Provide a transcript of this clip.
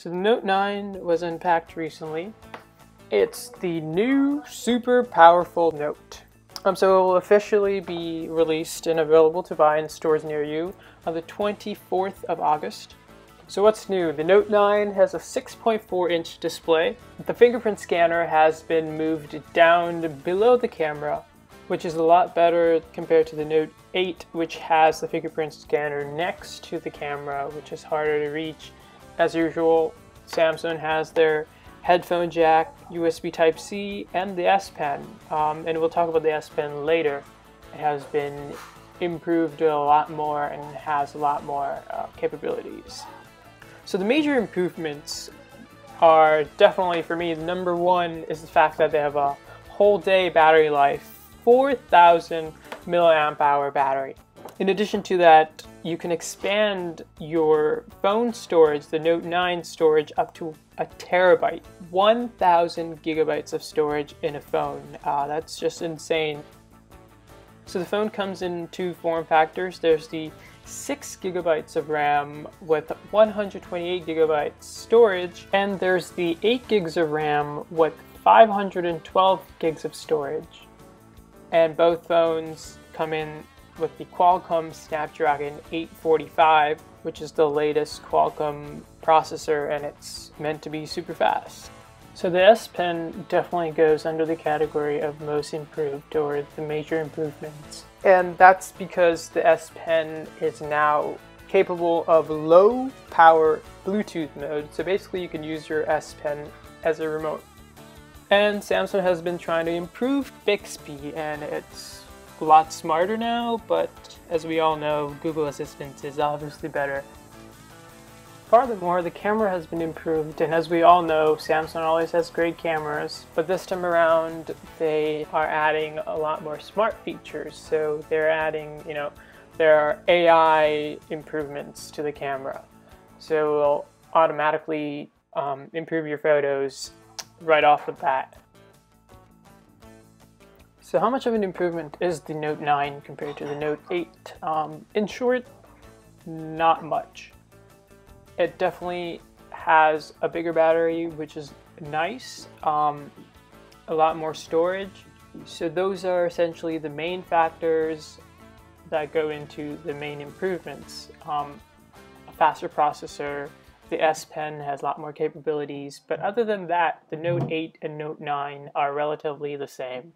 So the Note 9 was unpacked recently. It's the new super powerful Note. Um, so it will officially be released and available to buy in stores near you on the 24th of August. So what's new? The Note 9 has a 6.4 inch display. The fingerprint scanner has been moved down below the camera, which is a lot better compared to the Note 8, which has the fingerprint scanner next to the camera, which is harder to reach. As usual, Samsung has their headphone jack, USB Type-C, and the S Pen. Um, and we'll talk about the S Pen later. It has been improved a lot more and has a lot more uh, capabilities. So the major improvements are definitely for me, number one is the fact that they have a whole day battery life, 4,000 milliamp hour battery. In addition to that, you can expand your phone storage, the Note 9 storage, up to a terabyte. 1,000 gigabytes of storage in a phone. Uh, that's just insane. So the phone comes in two form factors. There's the 6 gigabytes of RAM with 128 gigabytes storage, and there's the 8 gigs of RAM with 512 gigs of storage. And both phones come in with the Qualcomm Snapdragon 845, which is the latest Qualcomm processor and it's meant to be super fast. So the S Pen definitely goes under the category of most improved or the major improvements. And that's because the S Pen is now capable of low power Bluetooth mode. So basically you can use your S Pen as a remote. And Samsung has been trying to improve Bixby and it's lot smarter now, but as we all know, Google Assistant is obviously better. Furthermore, the camera has been improved, and as we all know, Samsung always has great cameras, but this time around they are adding a lot more smart features. So they're adding, you know, there are AI improvements to the camera. So it will automatically um, improve your photos right off the bat. So how much of an improvement is the Note 9 compared to the Note 8? Um, in short, not much. It definitely has a bigger battery, which is nice, um, a lot more storage. So those are essentially the main factors that go into the main improvements. Um, a faster processor, the S Pen has a lot more capabilities, but other than that, the Note 8 and Note 9 are relatively the same.